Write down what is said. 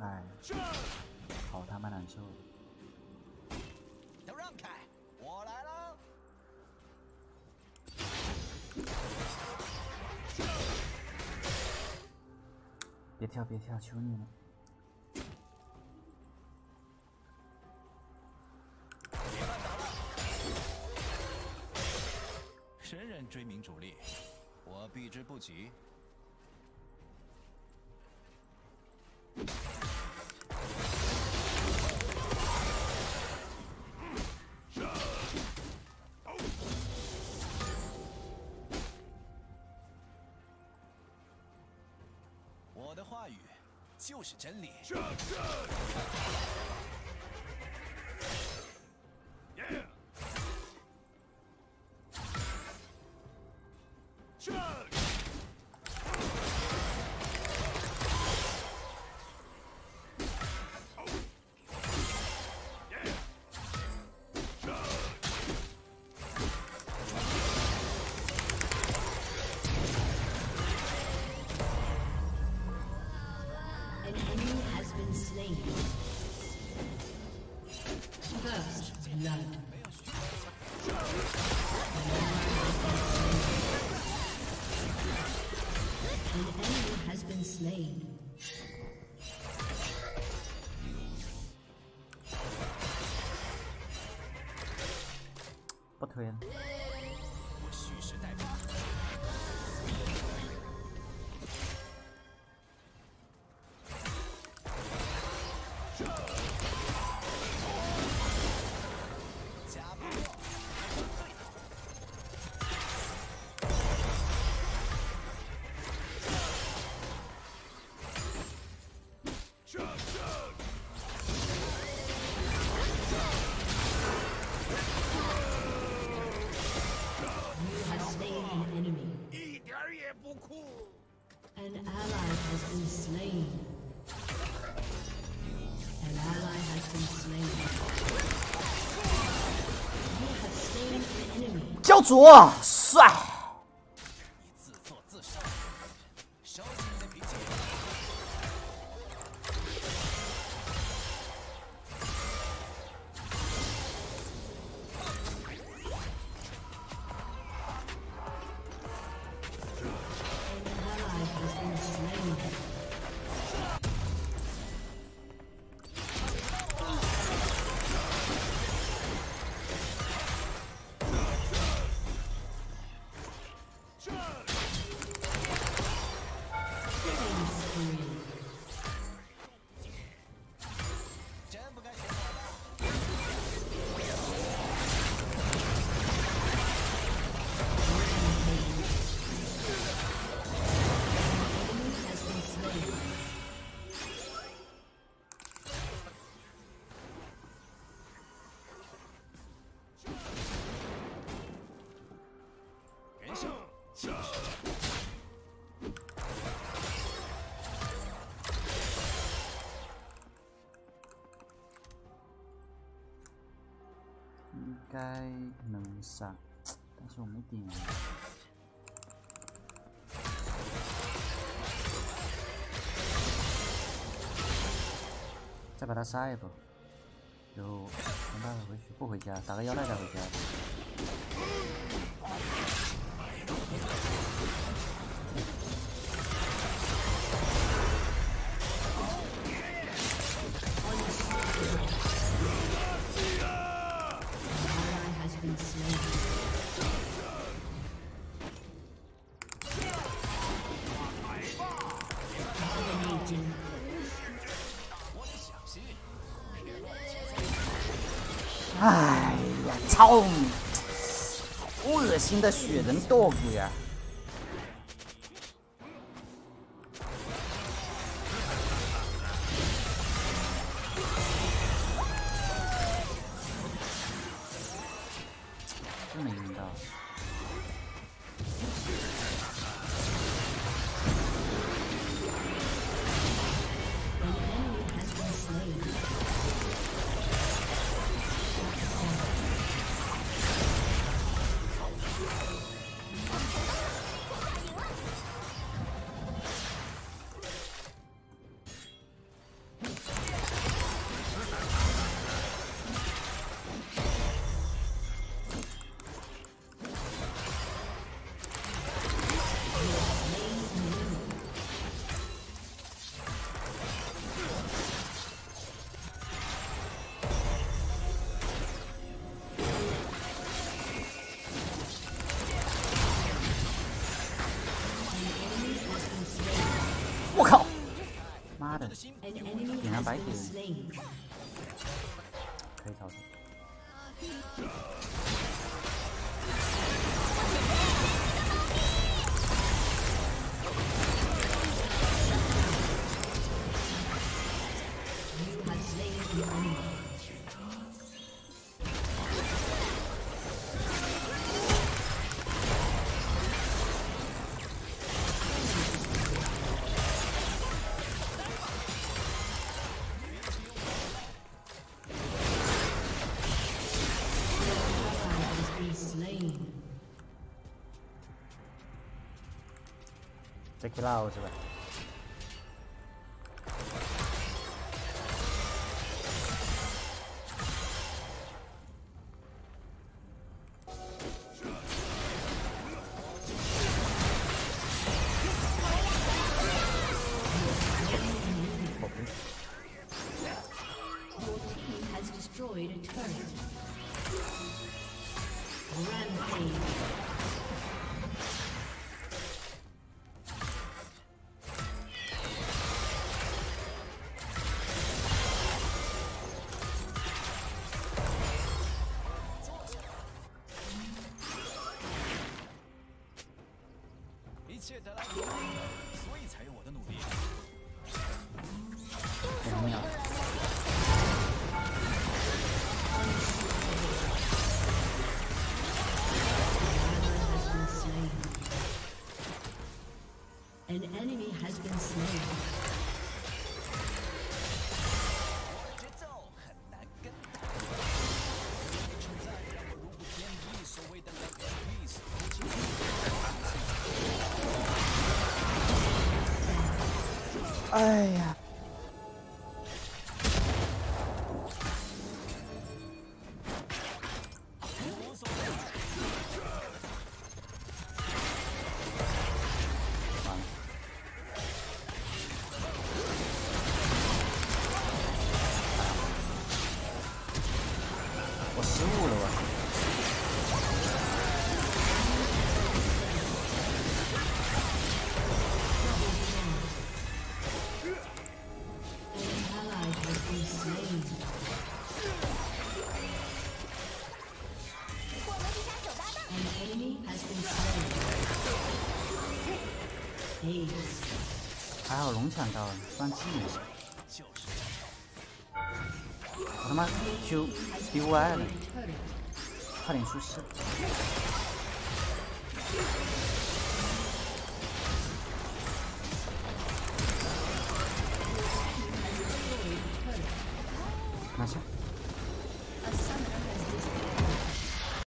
哎，好他妈难受。都让开，我来了。别跳，别跳，求你了。神人追名逐利，我避之不及。就是真理。Has been slain. An ally has been slain. An ally has been slain. You have slain an enemy. 教主帅， 该能杀，但是我没点。再把他杀一波，然后想办法回去，不回家，打个腰带再回家。哎呀，操！好恶心的雪人 dog 呀！点上白点可以操作 check it out 是吧？谢德莱文哎呀。我失误了吧还好龙抢到了，双技能。我他妈就丢歪了，快点出事。